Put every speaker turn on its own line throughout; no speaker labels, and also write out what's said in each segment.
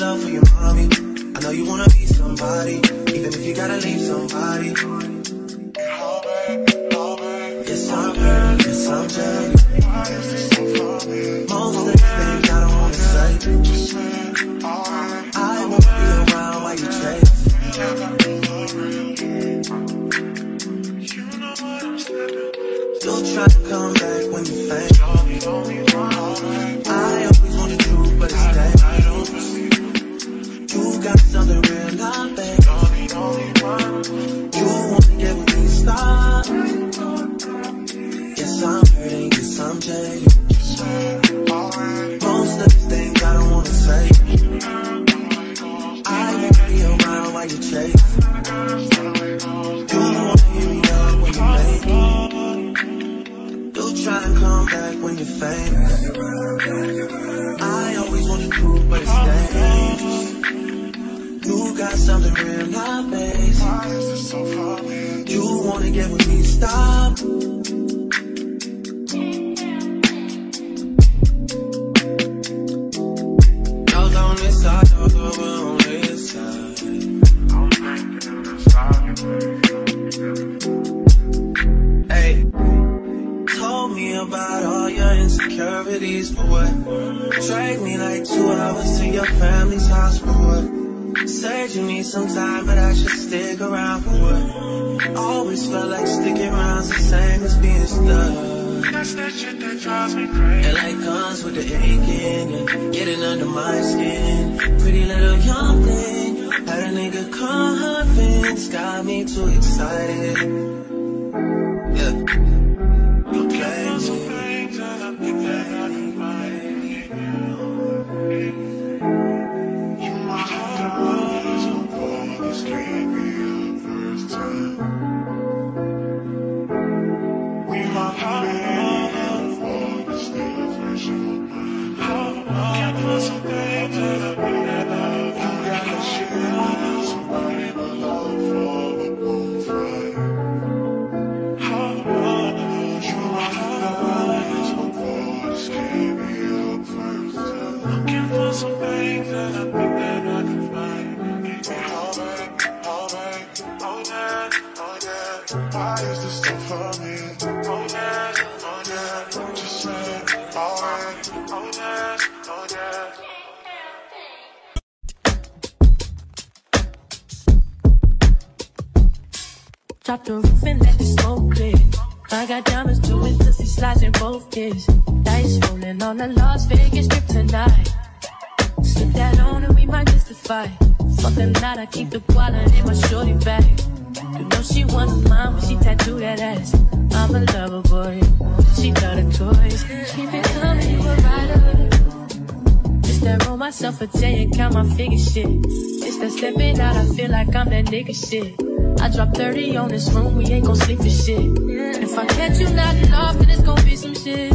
love for your mommy. I know you wanna be somebody, even if you gotta leave somebody. Yes, I'm hurt, yes, I'm jaded. Most of the things I don't wanna say. I won't be around while you chase. Still try to come back when you faint. Jaded. Most of the things I don't wanna say. I be around while you chase. For what? Drag me like two hours to your family's house for what? Said you need some time, but I should stick around for what? Always felt like sticking around's the same as being stuck.
That's that shit that drives me crazy.
It like guns with the aching and getting under my skin. Pretty little young thing, had a nigga convinced, got me too excited.
Drop the roof and let the smoke clear. I got diamonds doing pussy slides in both ears. Dice rolling on the Las Vegas strip tonight. Slip that on and we might mystify. Fuck the night, I keep the wallet in my shorty bag. You know she want mine when she tattoo that ass. I'm a lover boy, she got the toys. Keep it coming, you a rider. It's that roll myself a J and count my figure shit. It's that stepping out, I feel like I'm that nigga shit. I drop 30 on this room, we ain't gon' sleep for shit. If I catch you knocking off, then it's gon' be some shit.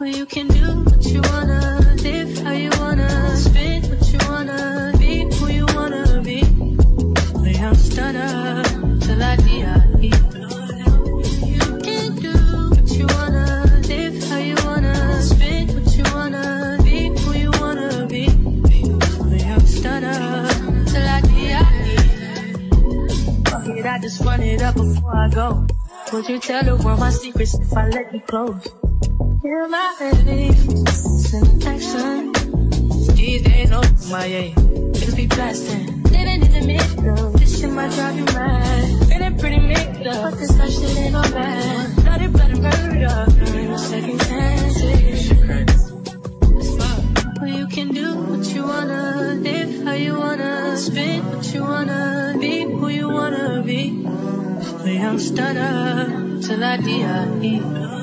Well, you can do what you wanna, live how you wanna, spit what you wanna, be who you wanna be. Lay I'm till I die. Just run it up before I go. Would you tell the world my secrets if I let you close? Feel my face in action. These days, oh my yeah, niggas be blasting. Living in the middle, this shit might drive you mad. Feeling pretty mixed up, but this shit ain't all bad. Bloody, bloody murder, there ain't no second chances. You can do what you wanna, live how you wanna, spit what you wanna, be who you wanna be. A young stunner till I die.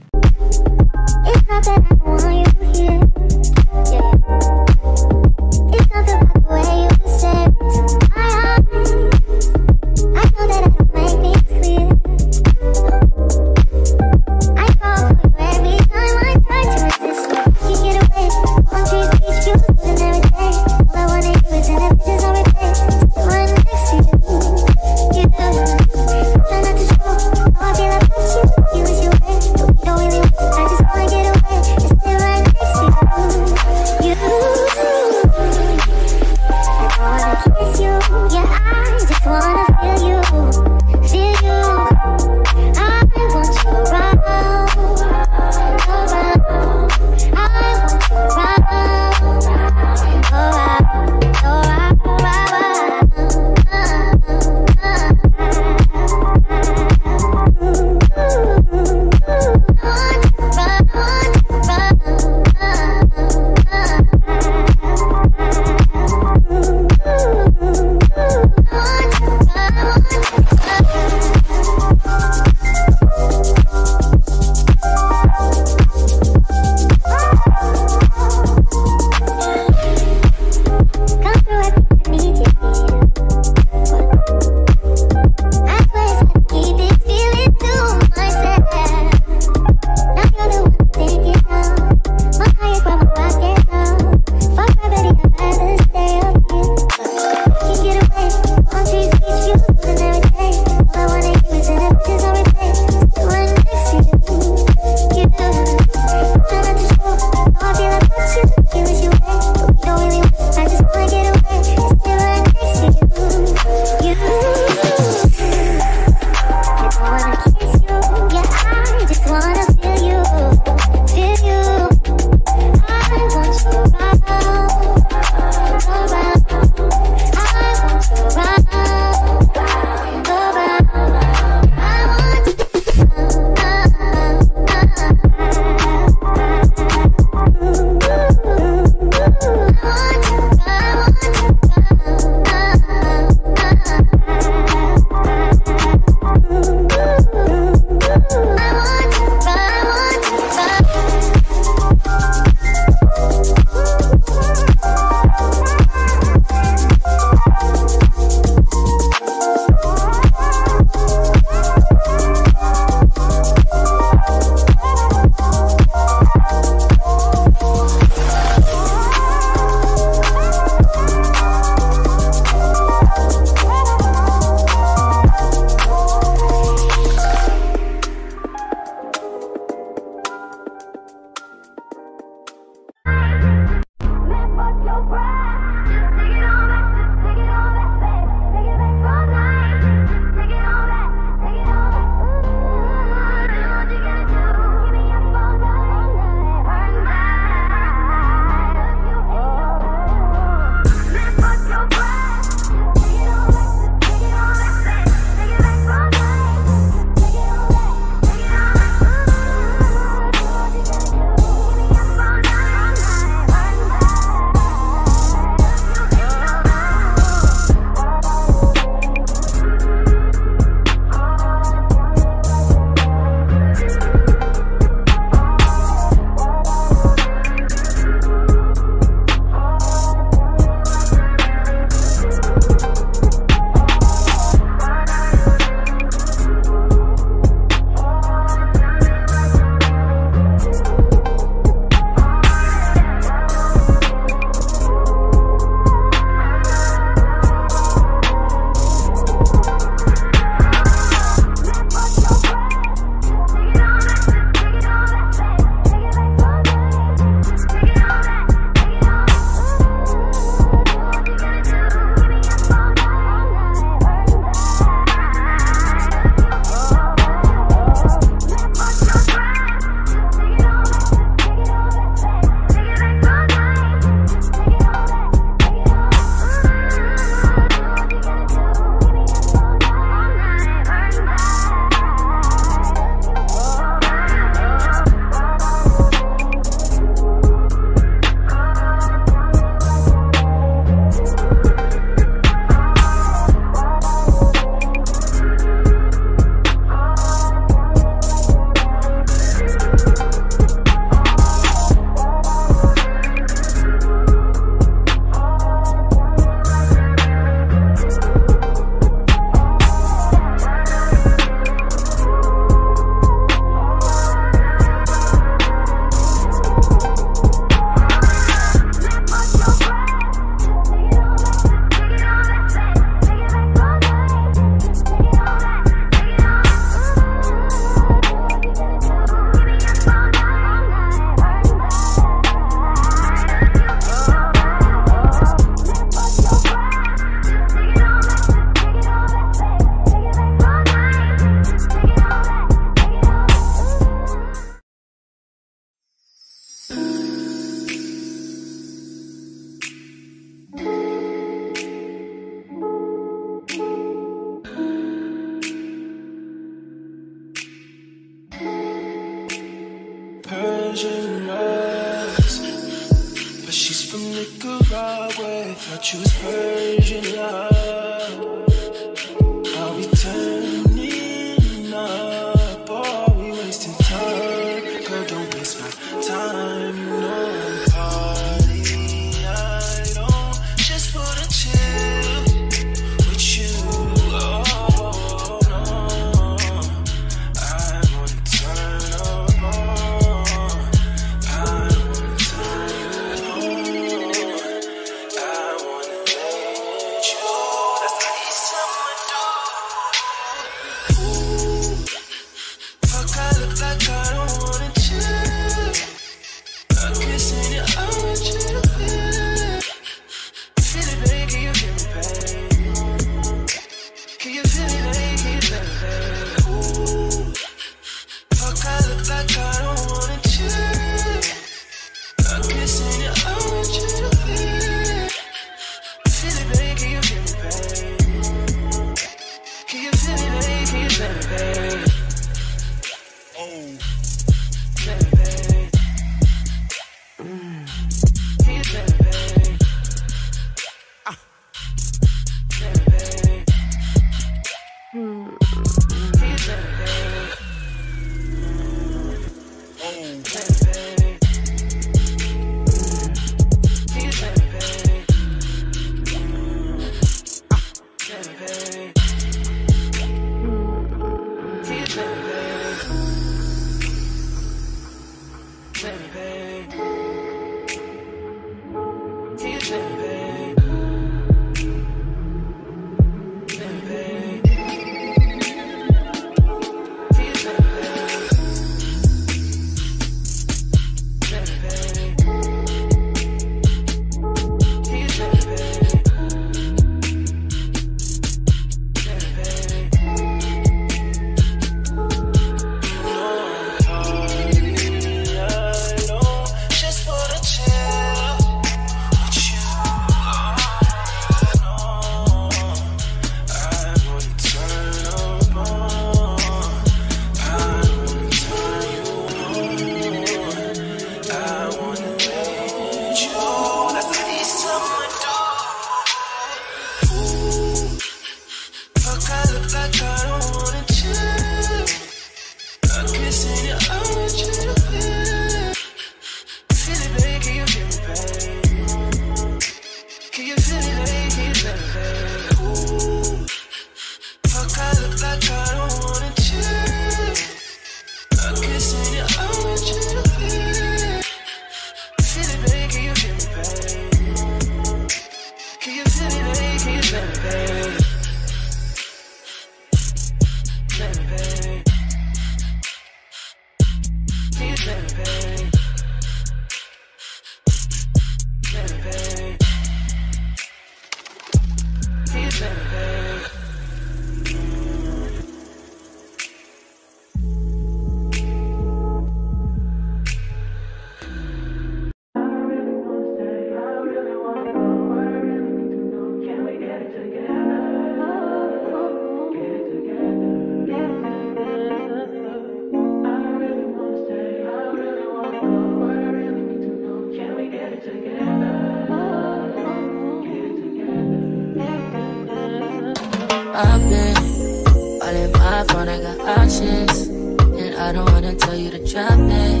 cautious. And I don't wanna tell you to drop it,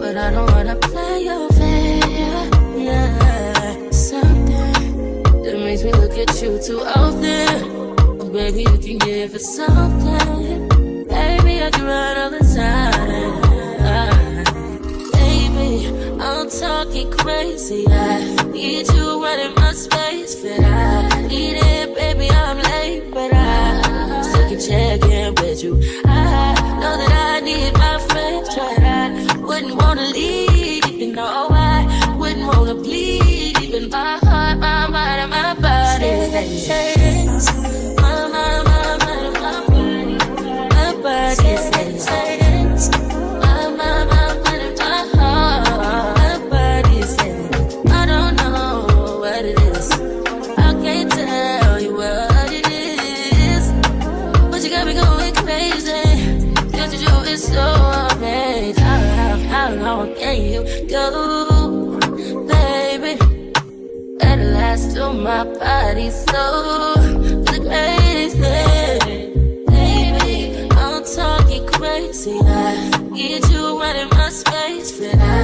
but I don't wanna play your fair. Yeah, something that makes me look at you too often. Oh, baby, you can give it something. Baby, I can run all the time. Baby, I'm talking crazy. I need you right in my space, but I. adventure. my body
so amazing. Baby, I'm talking crazy. I need you running my space, but I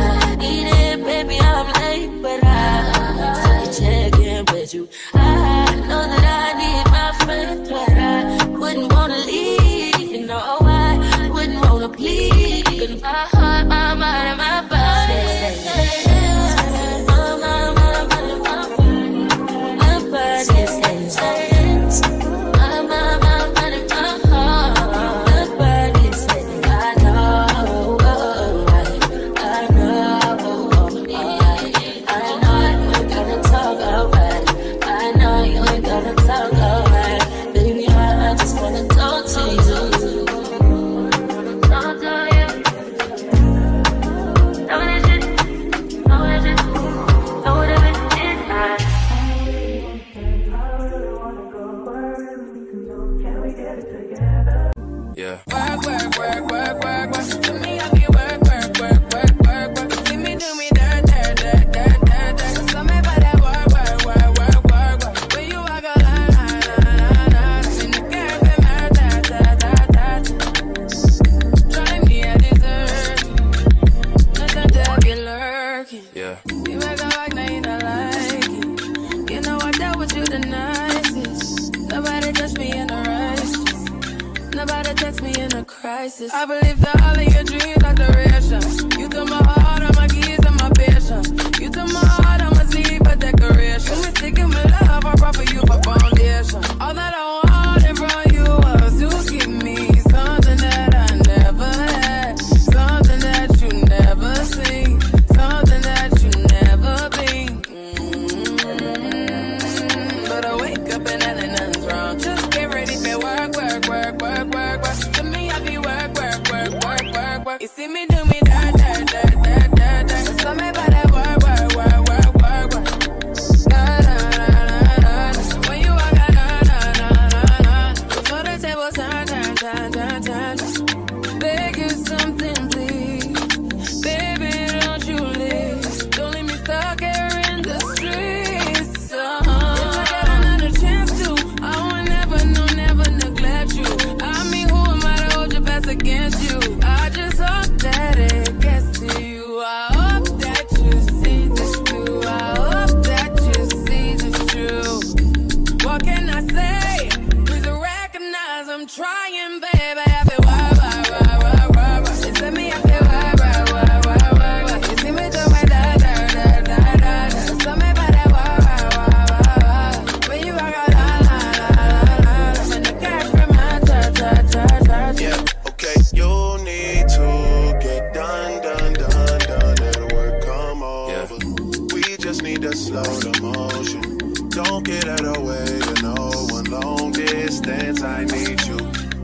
I need you.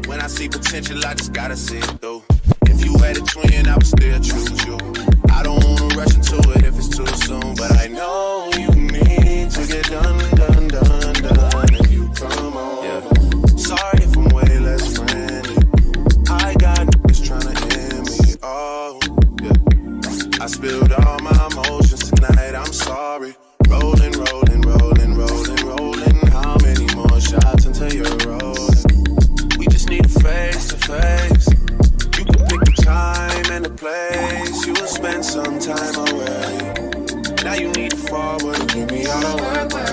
When I see
potential, I just gotta see it through. If you had a twin, I would still choose you. I don't wanna rush into it if it's too soon, but I Give me all the work,